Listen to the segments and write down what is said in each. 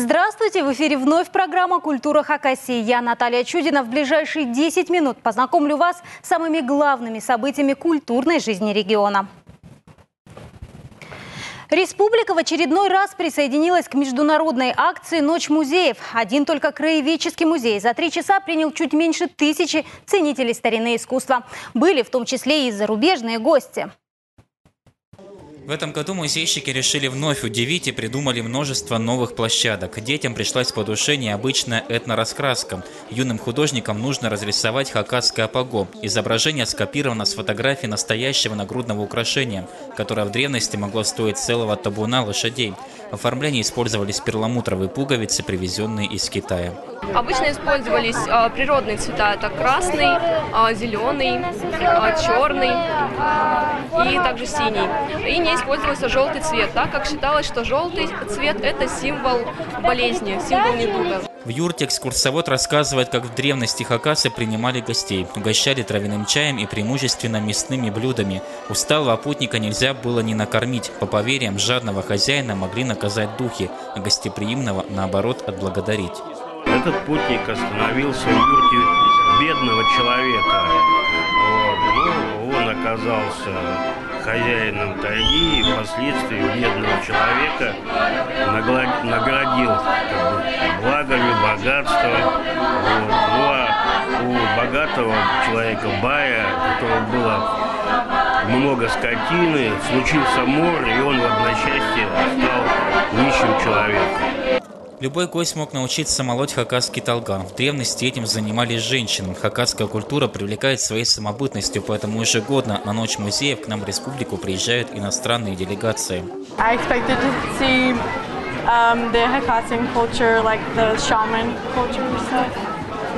Здравствуйте! В эфире вновь программа «Культура Хакасии». Я Наталья Чудина. В ближайшие 10 минут познакомлю вас с самыми главными событиями культурной жизни региона. Республика в очередной раз присоединилась к международной акции «Ночь музеев». Один только краеведческий музей за три часа принял чуть меньше тысячи ценителей старины искусства. Были в том числе и зарубежные гости. В этом году музейщики решили вновь удивить и придумали множество новых площадок. Детям пришлась по душе необычная этнораскраска. Юным художникам нужно разрисовать хакасское апаго. Изображение скопировано с фотографии настоящего нагрудного украшения, которое в древности могло стоить целого табуна лошадей. В оформлении использовались перламутровые пуговицы, привезенные из Китая. Обычно использовались э, природные цвета, это красный, э, зеленый, э, черный и также синий. И не использовался желтый цвет, так как считалось, что желтый цвет это символ болезни, символ недуга. В юрте экскурсовод рассказывает, как в древности хакасы принимали гостей, угощали травяным чаем и преимущественно мясными блюдами. Усталого путника нельзя было не накормить. По поверьям, жадного хозяина могли наказать духи, а гостеприимного, наоборот, отблагодарить. Этот путник остановился в юрте бедного человека. Вот. Ну, он оказался хозяином тайги и впоследствии бедного человека наградил как бы, благами, богатством. Вот. Ну а у богатого человека Бая, у которого было много скотины, случился мор, и он в одночасье стал нищим человеком. Любой гость мог научиться молоть хакасский талган. В древности этим занимались женщины. Хакасская культура привлекает своей самобытностью, поэтому ежегодно на Ночь музеев к нам в республику приезжают иностранные делегации.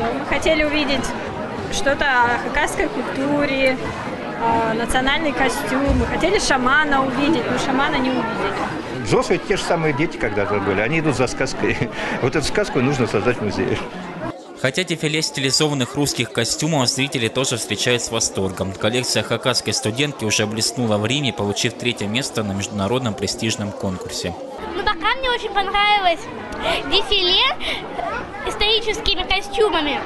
Мы хотели увидеть что-то о хакасской культуре, национальный костюм. Мы хотели шамана увидеть, но шамана не увидели. Взрослые те же самые дети когда-то были, они идут за сказкой. Вот эту сказку нужно создать в музее. Хотя дефиле стилизованных русских костюмов зрители тоже встречают с восторгом. Коллекция хакасской студентки уже блеснула в Риме, получив третье место на международном престижном конкурсе. Ну пока мне очень понравилось дефиле историческими костюмами.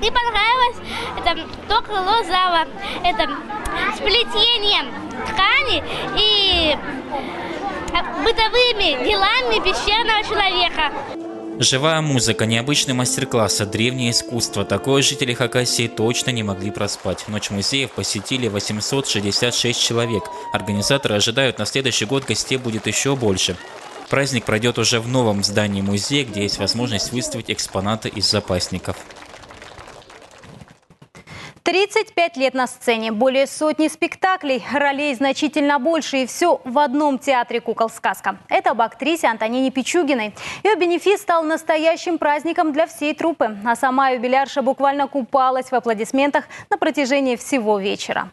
И понравилось это то крыло зала, это сплетением ткани и бытовыми делами пещерного человека. Живая музыка, необычный мастер-класс, древнее искусство. Такое жители Хакасии точно не могли проспать. Ночь музеев посетили 866 человек. Организаторы ожидают, на следующий год гостей будет еще больше. Праздник пройдет уже в новом здании музея, где есть возможность выставить экспонаты из запасников. 35 лет на сцене, более сотни спектаклей, ролей значительно больше и все в одном театре «Кукол-сказка». Это об актрисе Антонине Пичугиной. Ее бенефис стал настоящим праздником для всей труппы, а сама юбилярша буквально купалась в аплодисментах на протяжении всего вечера.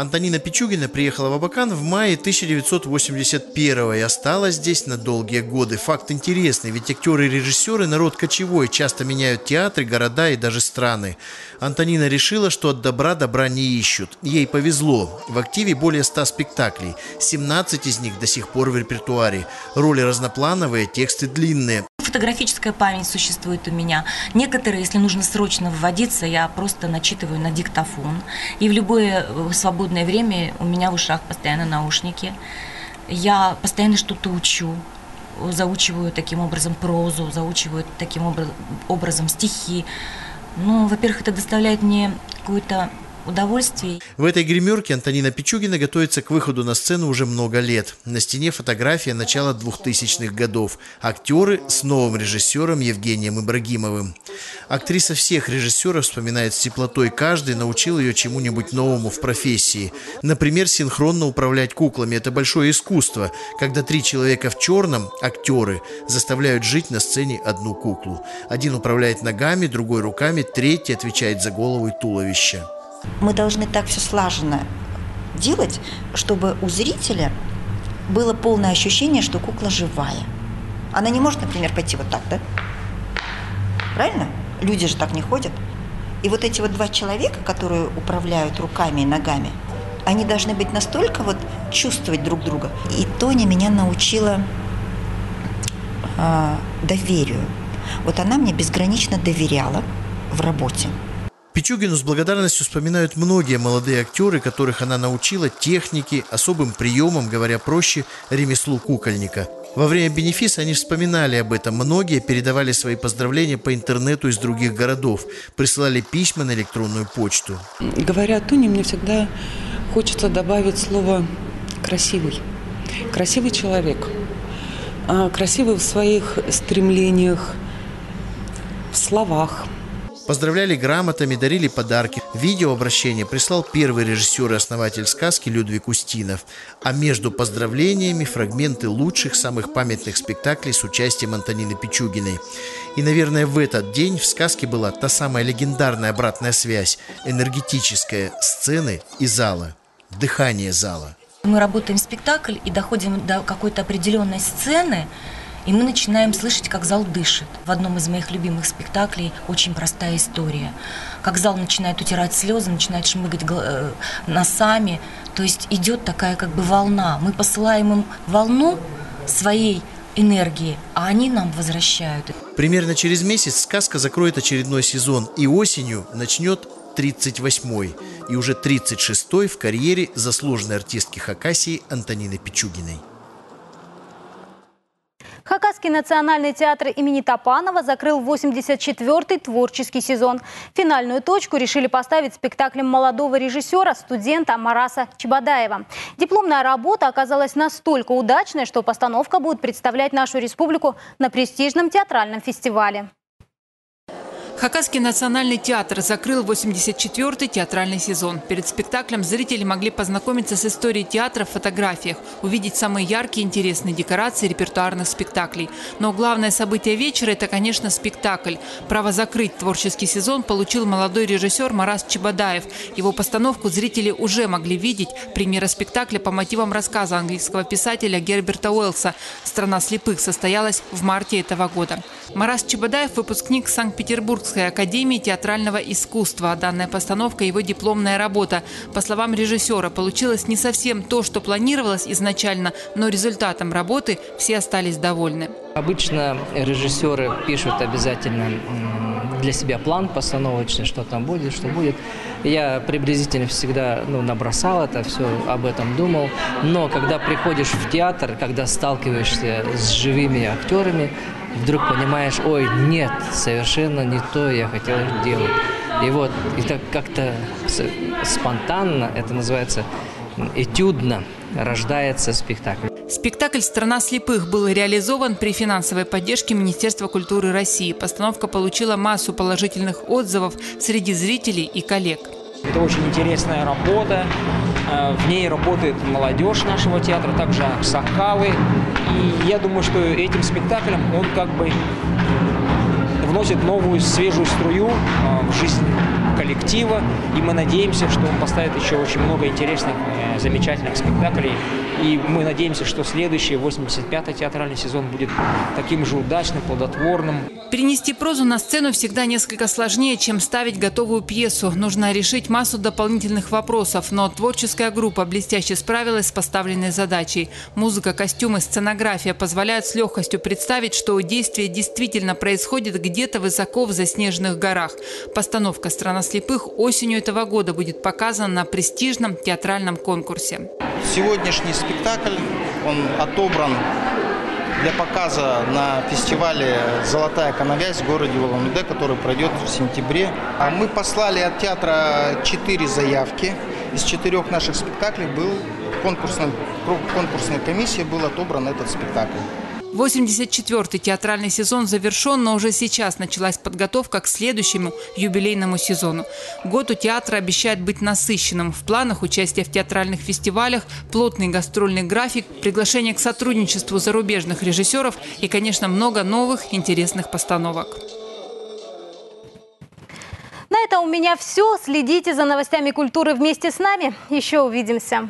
Антонина Пичугина приехала в Абакан в мае 1981 и осталась здесь на долгие годы. Факт интересный, ведь актеры и режиссеры – народ кочевой, часто меняют театры, города и даже страны. Антонина решила, что от добра добра не ищут. Ей повезло. В активе более 100 спектаклей. 17 из них до сих пор в репертуаре. Роли разноплановые, тексты длинные. Фотографическая память существует у меня. Некоторые, если нужно срочно вводиться, я просто начитываю на диктофон. И в любое э, свободное время у меня в ушах постоянно наушники. Я постоянно что-то учу заучиваю таким образом прозу, заучиваю таким образом стихи. Ну, во-первых, это доставляет мне какую-то удовольствий. В этой гримерке Антонина Пичугина готовится к выходу на сцену уже много лет. На стене фотография начала 2000-х годов. Актеры с новым режиссером Евгением Ибрагимовым. Актриса всех режиссеров вспоминает с теплотой. Каждый научил ее чему-нибудь новому в профессии. Например, синхронно управлять куклами. Это большое искусство, когда три человека в черном, актеры, заставляют жить на сцене одну куклу. Один управляет ногами, другой руками, третий отвечает за голову и туловище. Мы должны так все слаженно делать, чтобы у зрителя было полное ощущение, что кукла живая. Она не может, например, пойти вот так, да? Правильно? Люди же так не ходят. И вот эти вот два человека, которые управляют руками и ногами, они должны быть настолько вот чувствовать друг друга. И Тоня меня научила э, доверию. Вот она мне безгранично доверяла в работе. Пичугину с благодарностью вспоминают многие молодые актеры, которых она научила технике, особым приемам, говоря проще, ремеслу кукольника. Во время бенефиса они вспоминали об этом. Многие передавали свои поздравления по интернету из других городов, присылали письма на электронную почту. Говоря о Туне, мне всегда хочется добавить слово «красивый». Красивый человек. А, красивый в своих стремлениях, в словах – Поздравляли грамотами, дарили подарки. Видеообращение прислал первый режиссер и основатель сказки Людвиг Устинов. А между поздравлениями фрагменты лучших, самых памятных спектаклей с участием Антонины Пичугиной. И, наверное, в этот день в сказке была та самая легендарная обратная связь, энергетическая сцены и зала, дыхание зала. Мы работаем спектакль и доходим до какой-то определенной сцены, и мы начинаем слышать, как зал дышит. В одном из моих любимых спектаклей очень простая история. Как зал начинает утирать слезы, начинает шмыгать э, носами. То есть идет такая как бы волна. Мы посылаем им волну своей энергии, а они нам возвращают. Примерно через месяц сказка закроет очередной сезон и осенью начнет 38-й и уже 36-й в карьере заслуженной артистки Хакасии Антонины Пичугиной. Хакасский национальный театр имени Топанова закрыл 84-й творческий сезон. Финальную точку решили поставить спектаклем молодого режиссера, студента Мараса Чебадаева. Дипломная работа оказалась настолько удачной, что постановка будет представлять нашу республику на престижном театральном фестивале. Хакасский национальный театр закрыл 84-й театральный сезон. Перед спектаклем зрители могли познакомиться с историей театра в фотографиях, увидеть самые яркие и интересные декорации репертуарных спектаклей. Но главное событие вечера – это, конечно, спектакль. Право закрыть творческий сезон получил молодой режиссер Марас Чебадаев. Его постановку зрители уже могли видеть. Премьера спектакля по мотивам рассказа английского писателя Герберта Уэллса «Страна слепых» состоялась в марте этого года. Марас Чебадаев – выпускник Санкт-Петербургского Московской академии театрального искусства. Данная постановка – его дипломная работа. По словам режиссера, получилось не совсем то, что планировалось изначально, но результатом работы все остались довольны. Обычно режиссеры пишут обязательно для себя план постановочный, что там будет, что будет. Я приблизительно всегда ну, набросал это, все об этом думал. Но когда приходишь в театр, когда сталкиваешься с живыми актерами, вдруг понимаешь, ой, нет, совершенно не то я хотел делать. И вот, и так как-то спонтанно, это называется этюдно, рождается спектакль. Спектакль «Страна слепых» был реализован при финансовой поддержке Министерства культуры России. Постановка получила массу положительных отзывов среди зрителей и коллег. Это очень интересная работа. Э, в ней работает молодежь нашего театра, также аксакалы. И я думаю, что этим спектаклем он как бы вносит новую свежую струю э, в жизнь коллектива. И мы надеемся, что он поставит еще очень много интересных, э, замечательных спектаклей. И мы надеемся, что следующий, 85-й театральный сезон будет таким же удачным, плодотворным. Перенести прозу на сцену всегда несколько сложнее, чем ставить готовую пьесу. Нужно решить массу дополнительных вопросов, но творческая группа блестяще справилась с поставленной задачей. Музыка, костюмы, сценография позволяют с легкостью представить, что действие действительно происходит где-то высоко в заснеженных горах. Постановка «Страна слепых» осенью этого года будет показана на престижном театральном конкурсе. Сегодняшний спектакль, он отобран для показа на фестивале «Золотая коновязь» в городе Улан-Удэ, который пройдет в сентябре. А мы послали от театра четыре заявки. Из четырех наших спектаклей был конкурсной, конкурсной комиссии был отобран этот спектакль. 84-й театральный сезон завершен, но уже сейчас началась подготовка к следующему юбилейному сезону. Год у театра обещает быть насыщенным. В планах участия в театральных фестивалях, плотный гастрольный график, приглашение к сотрудничеству зарубежных режиссеров и, конечно, много новых интересных постановок. На этом у меня все. Следите за новостями культуры вместе с нами. Еще увидимся.